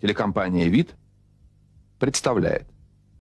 Телекомпания «Вид» представляет.